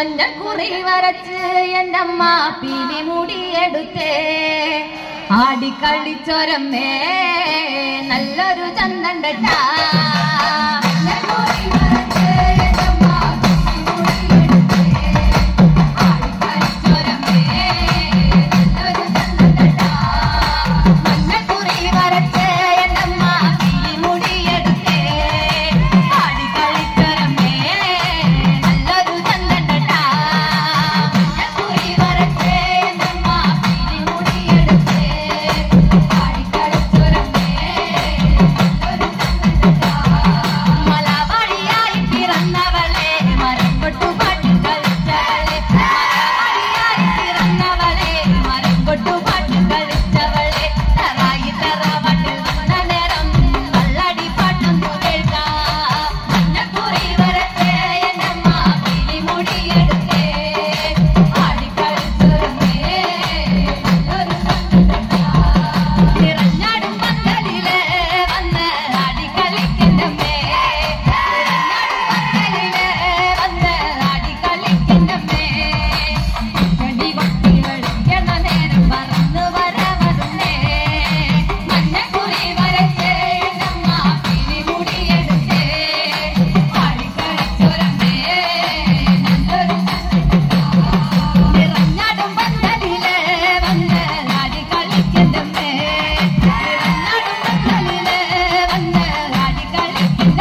മഞ്ഞക്കുറി വരച്ച് എന്നമ്മ അമ്മ പിലിമുടിയെടുത്തേ ആടിക്കളിച്ചൊരമ്മേ നല്ലൊരു ചന്തണ്ടട്ടാ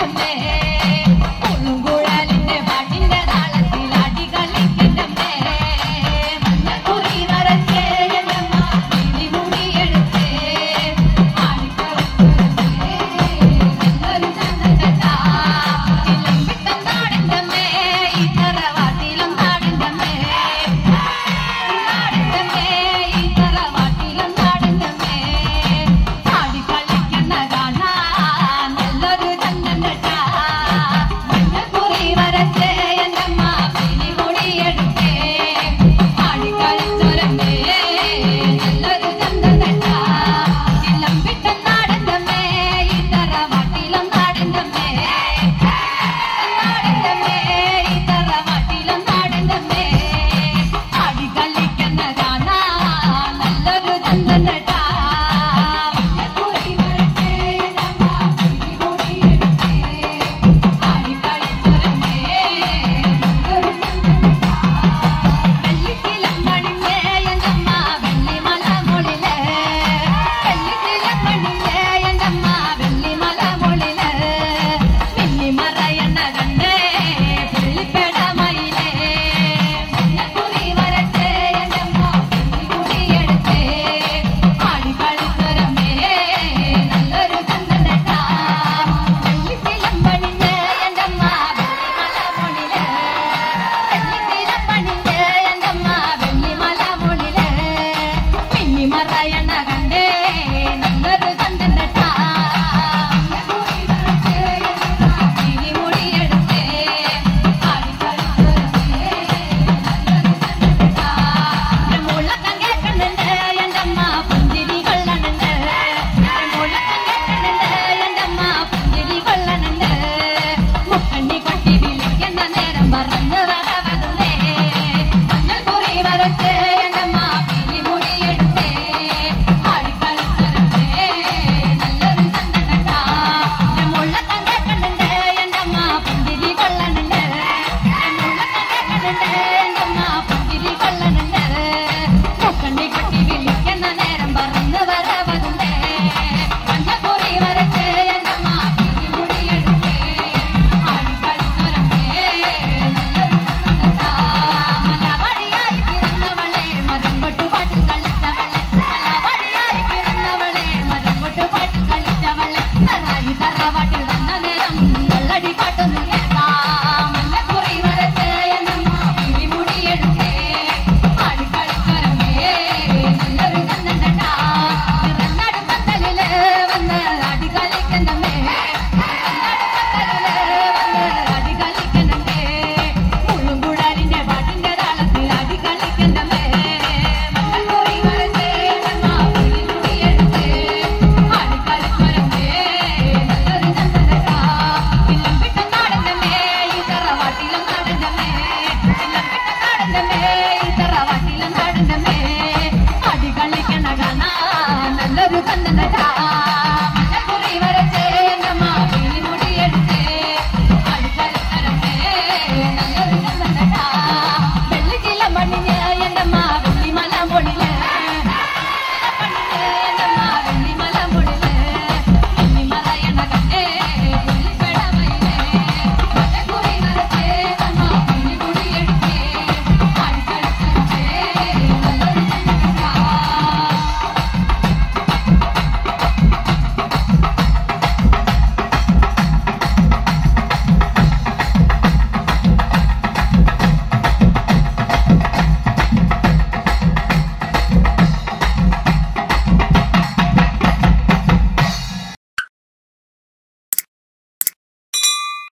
and then